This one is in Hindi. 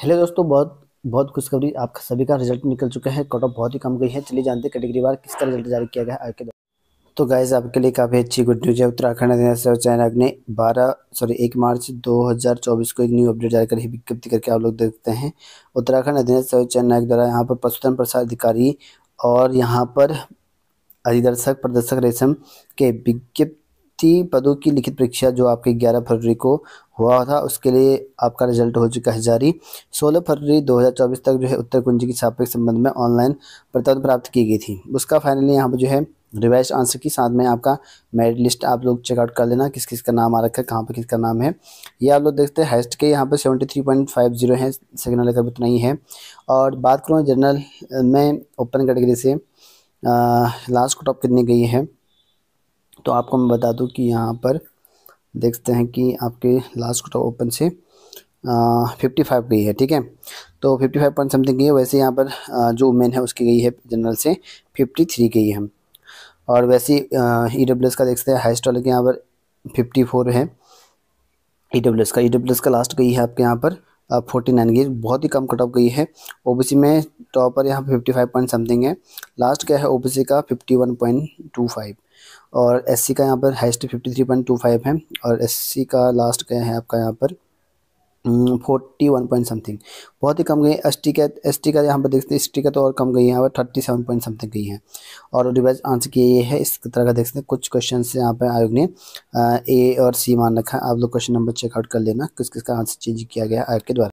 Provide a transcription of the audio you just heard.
हेलो दोस्तों, बहुत बहुत खुशखबरी आपका सभी का रिज़ल्ट निकल चुका है। कट ऑफ़ बहुत ही कम गई है। चलिए जानते हैं कैटेगरी बार किसका रिज़ल्ट जारी किया गया है तो गाइज़ आपके लिए काफ़ी अच्छी गुड न्यूज़ है। उत्तराखंड चयन आयोग ने 12 सॉरी 1 मार्च 2024 को एक न्यू अपडेट जारी करी विज्ञप्ति करके आप लोग देखते हैं। उत्तराखंड अधीन चयन आयोग द्वारा यहाँ पर पशुधन प्रसार अधिकारी और यहाँ पर अधिदर्शक, प्रदर्शक रेशम के विज्ञप्ति टी पदों की लिखित परीक्षा जो आपके 11 फरवरी को हुआ था, उसके लिए आपका रिज़ल्ट हो चुका है जारी। 16 फरवरी 2024 तक जो है उत्तर कुंजी की छापे के संबंध में ऑनलाइन प्रतिबंध प्राप्त की गई थी। उसका फाइनली यहाँ पर जो है रिवाइज आंसर की, साथ में आपका मेरिट लिस्ट आप लोग चेकआउट कर लेना, किस किस का नाम आ रखा है, कहाँ पर किसका नाम है। ये आप लोग देखते हैं हाइस्ट के यहाँ पर seventy three point five zero है सेकेंड वाले का भी उतना ही है। और बात करूँ जनरल में ओपन कैटेगरी से लास्ट को टॉप कितनी गई है? तो आपको मैं बता दूँ कि यहाँ पर देखते हैं कि आपके लास्ट ओपन से फिफ्टी फाइव गई है ठीक है? तो फिफ्टी फाइव पॉइंट समथिंग गई है वैसे यहाँ पर आ, जो वुमेन है उसकी गई है जनरल से फिफ्टी थ्री गई है। और वैसे ई डब्ल्यू एस का देखते हैं हाइस्ट वाले के यहाँ पर फिफ्टी फोर है। ई डब्ल्यू एस का ई डब्ल्यू एस का लास्ट गई है आपके यहाँ पर फोर्टी नाइन गई बहुत ही कम कट ऑफ़ गई है। ओबीसी में टॉपर यहाँ फिफ्टी फाइव पॉइंट समथिंग है। लास्ट क्या है? ओबीसी का fifty one point two five और एस का यहाँ पर highest fifty three point two five है। और एस का लास्ट क्या है आपका यहाँ पर? फोर्टी वन पॉइंट समथिंग बहुत ही कम गई। एस टी का एस टी का यहाँ पर देखते हैं। एस टी का तो और कम गई है। यहाँ पर थर्टी सेवन पॉइंट समथिंग गई है। और रिवाइज आंसर किया ये है। इस तरह का देख सकते हैं। कुछ क्वेश्चन यहाँ पर आयोग ने ए और सी मान रखा है। आप लोग क्वेश्चन नंबर चेकआउट कर लेना। किस किस का आंसर चेंज किया गया आयोग के द्वारा।